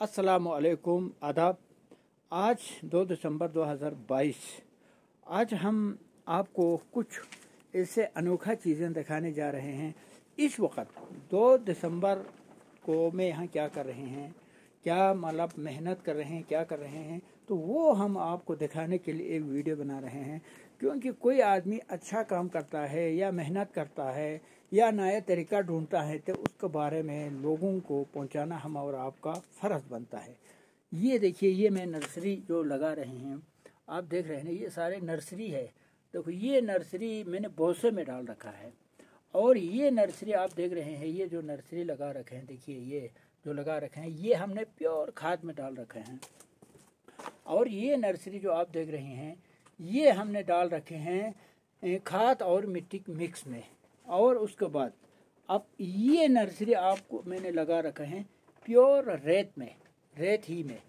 असलकुम आदाब आज 2 दिसंबर 2022 आज हम आपको कुछ ऐसे अनोखा चीज़ें दिखाने जा रहे हैं। इस वक्त 2 दिसंबर को मैं यहाँ क्या कर रहे हैं, क्या मतलब मेहनत कर रहे हैं, क्या कर रहे हैं तो वो हम आपको दिखाने के लिए एक वीडियो बना रहे हैं। क्योंकि कोई आदमी अच्छा काम करता है या मेहनत करता है या नया तरीका ढूंढता है तो उसके बारे में लोगों को पहुंचाना हम और आपका फ़र्ज़ बनता है। ये देखिए, ये मैं नर्सरी जो लगा रहे हैं, आप देख रहे हैं, ये सारे नर्सरी है। देखो, ये नर्सरी मैंने बोसे में डाल रखा है। और ये नर्सरी आप देख रहे हैं, ये जो नर्सरी लगा रखे हैं, देखिए ये जो लगा रखे हैं, ये हमने प्योर खाद में डाल रखे हैं। और ये नर्सरी जो आप देख रहे हैं ये हमने डाल रखे हैं खाद और मिट्टी मिक्स में। और उसके बाद, अब ये नर्सरी आपको मैंने लगा रखा है प्योर रेत में, रेत ही में।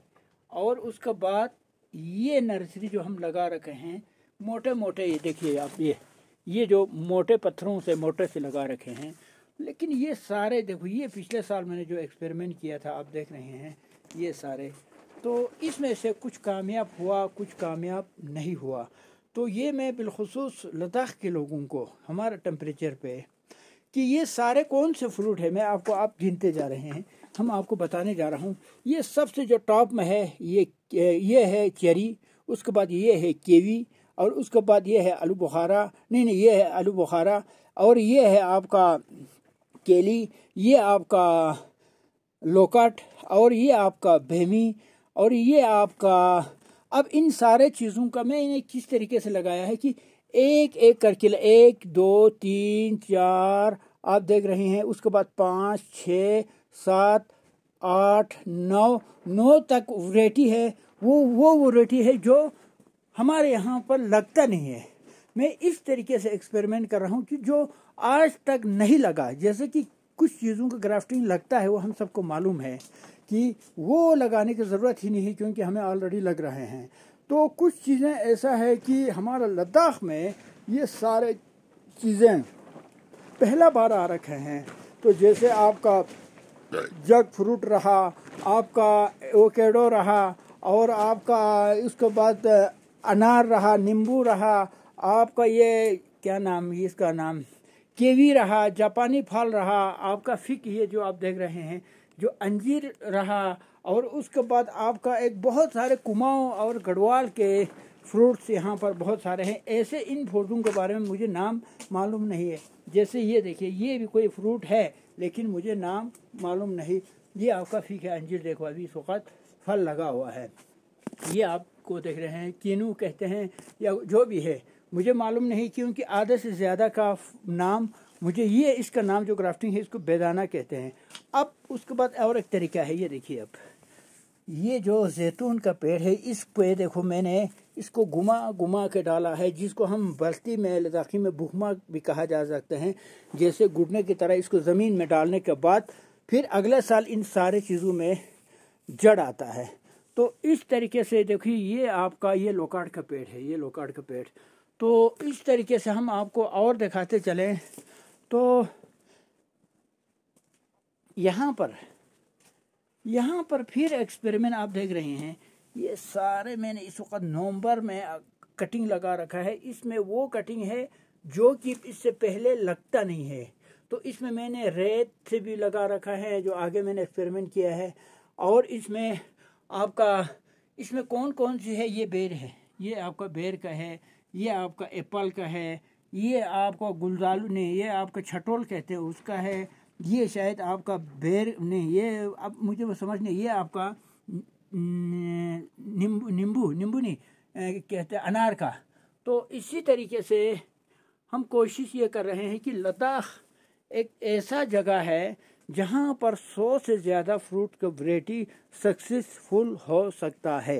और उसके बाद ये नर्सरी जो हम लगा रखे हैं मोटे मोटे ये देखिए आप ये ये जो मोटे पत्थरों से, मोटे से लगा रखे हैं। लेकिन ये सारे, देखो, ये पिछले साल मैंने जो एक्सपेरिमेंट किया था, आप देख रहे हैं, ये सारे तो इसमें से कुछ कामयाब हुआ, कुछ कामयाब नहीं हुआ। तो ये मैं बिलखसूस लद्दाख के लोगों को, हमारे टेम्परेचर पे, कि ये सारे कौन से फ्रूट है? मैं आपको, आप गिनते जा रहे हैं। हम आपको बताने जा रहा हूँ। ये सबसे जो टॉप में है, ये ये है चेरी उसके बाद ये है केवी और उसके बाद ये है आलू बुखारा। नहीं नहीं, ये है आलू बुखारा, और ये है आपका केली, ये आपका लोकाट, और ये आपका भेमी और ये आपका, अब इन सारे चीज़ों का मैंने किस तरीके से लगाया है कि एक एक करके एक, दो, तीन, चार, आप देख रहे हैं, उसके बाद पाँच छ सात, आठ, नौ नौ तक वरेटी है, वो वो वरेटी है जो हमारे यहाँ पर लगता नहीं है। मैं इस तरीके से एक्सपेरिमेंट कर रहा हूँ कि जो आज तक नहीं लगा, जैसे कि कुछ चीज़ों का ग्राफ्टिंग लगता है, वो हम सबको मालूम है। कि वो लगाने की ज़रूरत ही नहीं क्योंकि हमें ऑलरेडी लग रहे हैं। तो कुछ चीज़ें ऐसा है कि हमारा लद्दाख में ये सारे चीज़ें पहला बार आ रखे हैं। तो जैसे आपका जग फ्रूट रहा, आपका ओकेडो रहा, और आपका उसके बाद अनार रहा, नींबू रहा, आपका ये क्या नाम इसका नाम? केवी रहा, जापानी फल रहा, आपका फिक ये जो आप देख रहे हैं जो अंजीर रहा और उसके बाद आपका एक बहुत सारे कुमाऊँ और गढ़वाल के फ्रूट्स यहाँ पर बहुत सारे हैं। ऐसे इन फ्रूटों के बारे में मुझे नाम मालूम नहीं है। जैसे ये देखिए, ये भी कोई फ्रूट है, लेकिन मुझे नाम मालूम नहीं। ये आपका फीक है अंजीर देखो, अभी इस वक्त फल लगा हुआ है। ये आपको देख रहे हैं, कीनू कहते हैं, या जो भी है। मुझे मालूम नहीं, क्योंकि आधे से ज़्यादा का नाम मुझे ये इसका नाम जो ग्राफ्टिंग है, इसको बेदाना कहते हैं। अब उसके बाद और एक तरीका है, ये देखिए अब। ये जो जैतून का पेड़ है, इस पे देखो मैंने इसको घुमा घुमा के डाला है, जिसको हम बस्ती में, लद्दाखी में भुखमा भी कहा जा सकते हैं। जैसे घुटने की तरह इसको ज़मीन में डालने के बाद फिर अगले साल इन सारे चीज़ों में जड़ आता है। तो इस तरीके से देखिए, ये आपका, ये लोकाट का पेड़ है, ये लोकाट का पेड़। तो इस तरीके से हम आपको और दिखाते चलें। तो यहाँ पर यहाँ पर फिर एक्सपेरिमेंट आप देख रहे हैं। ये सारे मैंने इस वक्त नवंबर में कटिंग लगा रखा है। इसमें वो कटिंग है जो कि इससे पहले लगता नहीं है। तो इसमें मैंने रेत से भी लगा रखा है, जो आगे मैंने एक्सपेरिमेंट किया है। और इसमें आपका, इसमें कौन कौन सी है? ये बेर है। ये आपका बेर का है। ये आपका एप्पल का है। ये आपको गुलजालू, नहीं, ये आपका छटोल कहते हैं, उसका है, ये शायद आपका बेर, नहीं, ये अब मुझे वो समझ नहीं, ये आपका नींबू नींबू नींबू नहीं कहते अनार का। तो इसी तरीके से हम कोशिश ये कर रहे हैं कि लद्दाख एक ऐसा जगह है जहाँ पर सौ से ज़्यादा फ्रूट का वरेटी सक्सेसफुल हो सकता है।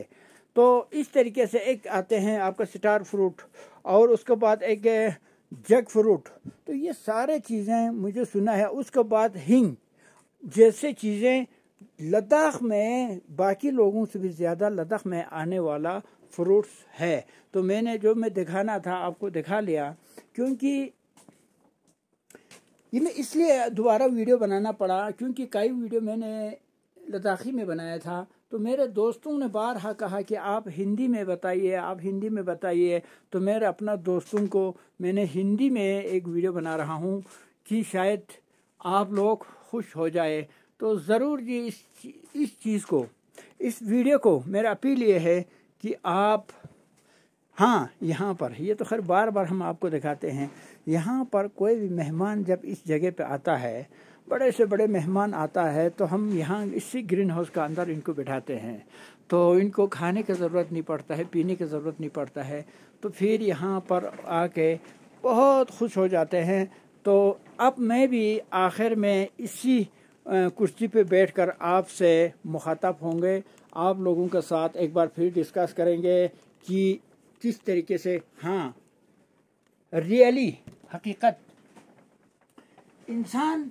तो इस तरीके से एक आते हैं आपका स्टार फ्रूट और उसके बाद एक जग फ्रूट। तो ये सारे चीज़ें मुझे सुना है। उसके बाद हिंग। जैसे चीज़ें लद्दाख में, बाकी लोगों से भी ज़्यादा लद्दाख में आने वाला फ्रूट्स है। तो मैंने जो मैं दिखाना था, आपको दिखा लिया। क्योंकि ये मैं इसलिए दोबारा वीडियो बनाना पड़ा, क्योंकि कई वीडियो मैंने लद्दाखी में बनाया था। तो मेरे दोस्तों ने बारहा कहा कि आप हिंदी में बताइए, आप हिंदी में बताइए। तो मेरे अपना दोस्तों को मैंने हिंदी में एक वीडियो बना रहा हूँ कि शायद आप लोग खुश हो जाए। तो ज़रूर जी इस इस चीज़ को, इस वीडियो को मेरा अपील ये है कि आप हाँ यहाँ पर, ये तो खैर बार बार हम आपको दिखाते हैं, यहाँ पर कोई भी मेहमान जब इस जगह पे आता है बड़े से बड़े मेहमान आता है तो हम यहाँ इसी ग्रीन हाउस का अंदर इनको बिठाते हैं। तो इनको खाने की ज़रूरत नहीं पड़ता है, पीने की ज़रूरत नहीं पड़ता है। तो फिर यहाँ पर आके बहुत खुश हो जाते हैं। तो अब मैं भी आखिर में इसी कुर्सी पे बैठकर आपसे मुखातब होंगे। आप लोगों के साथ एक बार फिर डिस्कस करेंगे कि किस तरीके से हाँ रियली हकीकत, इंसान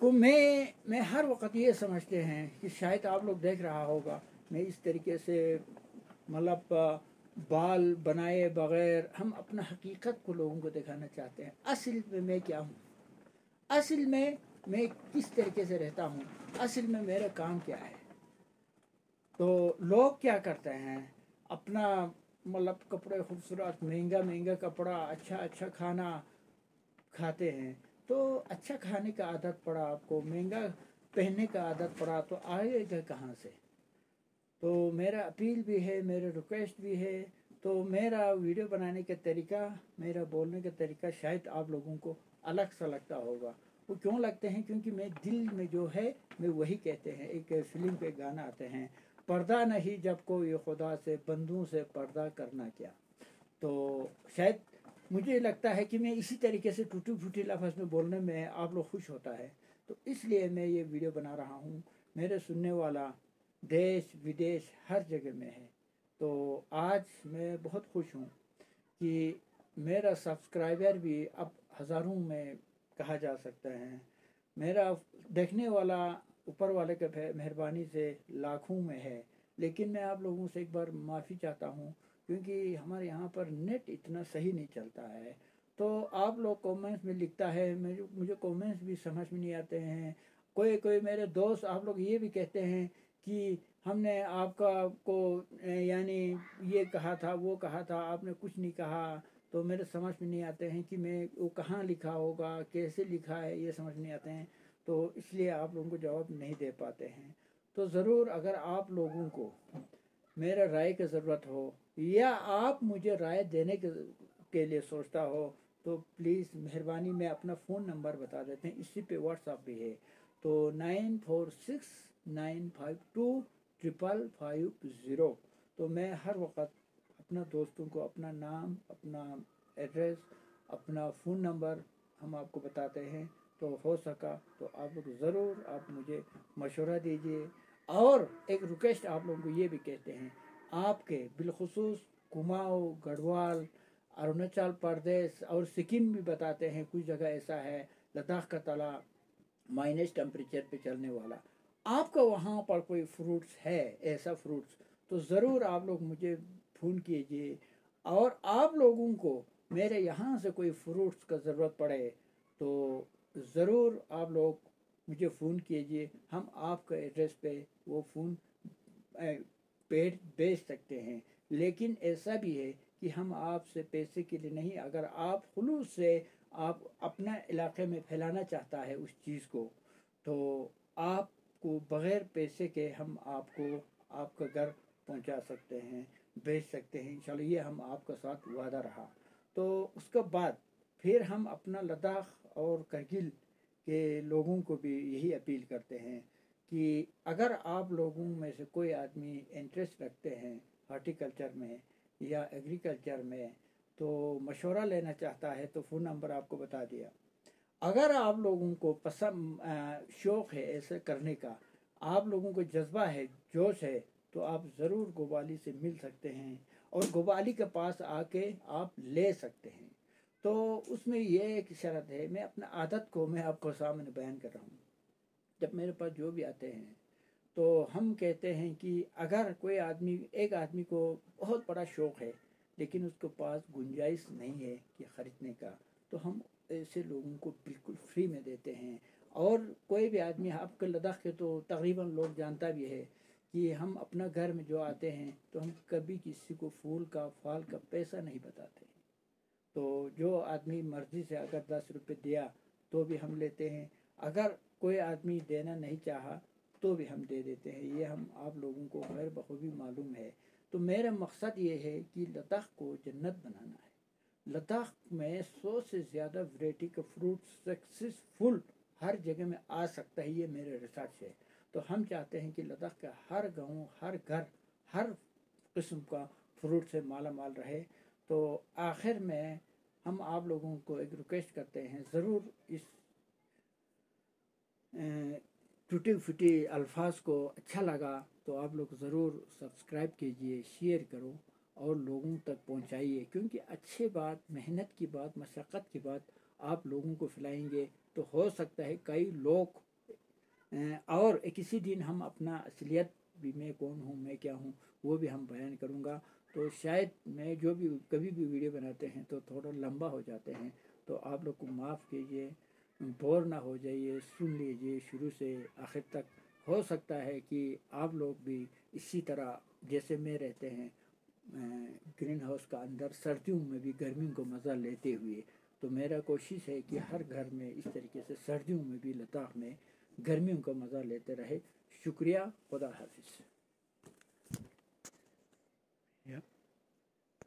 को मैं मैं हर वक्त ये समझते हैं कि शायद आप लोग देख रहा होगा, मैं इस तरीके से मतलब बाल बनाए बगैर हम अपना हकीकत को लोगों को दिखाना चाहते हैं। असल में मैं क्या हूँ? असल में मैं किस तरीके से रहता हूँ? असल में मेरा काम क्या है? तो लोग क्या करते हैं? अपना मतलब कपड़े खूबसूरत महँगा महँगा कपड़ा अच्छा अच्छा खाना खाते हैं। तो अच्छा खाने का आदत पड़ा आपको, महँगा पहनने का आदत पड़ा तो आएगा कहाँ से? तो मेरा अपील भी है, मेरा रिक्वेस्ट भी है तो मेरा वीडियो बनाने का तरीका, मेरा बोलने का तरीका शायद आप लोगों को अलग सा लगता होगा। वो क्यों लगते हैं? क्योंकि मैं दिल में जो है, मैं वही कहते हैं, एक फ़िल्म पे गाना आते हैं, पर्दा नहीं जब को ये खुदा से, बंदूं से पर्दा करना क्या? तो शायद मुझे लगता है कि मैं इसी तरीके से टूटी फूटी लफ्ज़ में बोलने में आप लोग खुश होता है। तो इसलिए मैं ये वीडियो बना रहा हूँ। मेरे सुनने वाला देश विदेश हर जगह में है। तो आज मैं बहुत खुश हूँ कि मेरा सब्सक्राइबर भी अब हज़ारों में कहा जा सकता है। मेरा देखने वाला ऊपर वाले के मेहरबानी से लाखों में है। लेकिन मैं आप लोगों से एक बार माफ़ी चाहता हूँ क्योंकि हमारे यहाँ पर नेट इतना सही नहीं चलता है। तो आप लोग कमेंट्स में लिखता है मुझे मुझे कमेंट्स भी समझ में नहीं आते हैं। कोई कोई मेरे दोस्त आप लोग ये भी कहते हैं कि हमने आपका को यानी ये कहा था, वो कहा था, आपने कुछ नहीं कहा। तो मेरे समझ में नहीं आते हैं कि मैं, वो कहाँ लिखा होगा, कैसे लिखा है, ये समझ नहीं आते हैं। तो इसलिए आप लोगों को जवाब नहीं दे पाते हैं। तो ज़रूर अगर आप लोगों को मेरा राय की ज़रूरत हो या आप मुझे राय देने के, के लिए सोचता हो तो प्लीज़ मेहरबानी मैं अपना फ़ोन नंबर बता देते हैं। इसी पे व्हाट्सअप भी है। तो nine four six nine five two triple five zero तो मैं हर वक्त अपना दोस्तों को अपना नाम अपना एड्रेस अपना फ़ोन नंबर हम आपको बताते हैं। तो हो सका तो आप लोग ज़रूर आप मुझे मशवरा दीजिए। और एक रिक्वेस्ट आप लोगों को ये भी कहते हैं आपके, बिलखसूस कुमाऊँ, गढ़वाल, अरुणाचल प्रदेश और सिक्किम भी बताते हैं कुछ जगह ऐसा है, लद्दाख का तला माइनस टेम्परेचर पे चलने वाला। आपका वहाँ पर कोई फ्रूट्स है, ऐसा फ्रूट्स तो ज़रूर आप लोग मुझे फ़ोन कीजिए। और आप लोगों को मेरे यहाँ से कोई फ्रूट्स का ज़रूरत पड़े तो ज़रूर आप लोग मुझे फ़ोन कीजिए। हम आपका एड्रेस पे वो फ़ोन पेड बेच सकते हैं। लेकिन ऐसा भी है कि हम आपसे पैसे के लिए नहीं, अगर आप खुलूस से आप अपना इलाके में फैलाना चाहता है उस चीज़ को तो आपको बग़ैर पैसे के हम आपको, आपका घर पहुँचा सकते हैं, बेच सकते हैं। इंशाल्लाह ये हम आपका साथ वादा रहा। तो उसके बाद फिर हम अपना लद्दाख और करगिल के लोगों को भी यही अपील करते हैं कि अगर आप लोगों में से कोई आदमी इंटरेस्ट रखते हैं हॉर्टिकल्चर में या एग्रीकल्चर में तो मशवरा लेना चाहता है तो फ़ोन नंबर आपको बता दिया। अगर आप लोगों को पसंद शौक़ है ऐसे करने का, आप लोगों को जज्बा है, जोश है तो आप ज़रूर गोबाली से मिल सकते हैं और गोबाली के पास आके आप ले सकते हैं। तो उसमें यह एक शरत है, मैं अपना आदत को मैं आपको सामने बयान कर रहा हूँ। जब मेरे पास जो भी आते हैं तो हम कहते हैं कि अगर कोई आदमी, एक आदमी को बहुत बड़ा शौक़ है, लेकिन उसके पास गुंजाइश नहीं है कि ख़रीदने का तो हम ऐसे लोगों को बिल्कुल फ्री में देते हैं। और कोई भी आदमी, आपके लद्दाख के तो तकरीबन लोग जानता भी है कि हम अपना घर में जो आते हैं तो हम कभी किसी को फूल का, फाल का पैसा नहीं बताते तो जो आदमी मर्ज़ी से अगर दस रुपये दिया तो भी हम लेते हैं। अगर कोई आदमी देना नहीं चाहा तो भी हम दे देते हैं। ये हम आप लोगों को खैर बखूबी मालूम है। तो मेरा मकसद ये है कि लद्दाख को जन्नत बनाना है। लद्दाख में सौ से ज़्यादा वैरायटी का फ्रूट, सक्सेसफुल हर जगह में आ सकता है, ये मेरे रिसर्च है। तो हम चाहते हैं कि लद्दाख का हर गाँव, हर घर, हर किस्म का फ्रूट से माला माल रहे। तो आखिर में हम आप लोगों को एक रिक्वेस्ट करते हैं, ज़रूर इस टूटी फूटी अल्फाज को अच्छा लगा तो आप लोग ज़रूर सब्सक्राइब कीजिए, शेयर करो और लोगों तक पहुंचाइए। क्योंकि अच्छी बात, मेहनत की बात, मशक्क़त की बात आप लोगों को खिलाएँगे तो हो सकता है कई लोग और किसी दिन हम अपना असलियत भी मैं कौन हूँ, मैं क्या हूँ, वो भी हम बयान करूँगा। तो शायद मैं जो भी, कभी भी वीडियो बनाते हैं तो थोड़ा लंबा हो जाते हैं। तो आप लोग को माफ़ कीजिए बोर ना हो जाइए, सुन लीजिए शुरू से आखिर तक। हो सकता है कि आप लोग भी इसी तरह, जैसे मैं रहते हैं ग्रीन हाउस का अंदर, सर्दियों में भी गर्मियों को मज़ा लेते हुए तो मेरा कोशिश है कि हर घर में इस तरीके से सर्दियों में भी लद्दाख में गर्मियों का मज़ा लेते रहे। शुक्रिया, खुदा हाफिज़।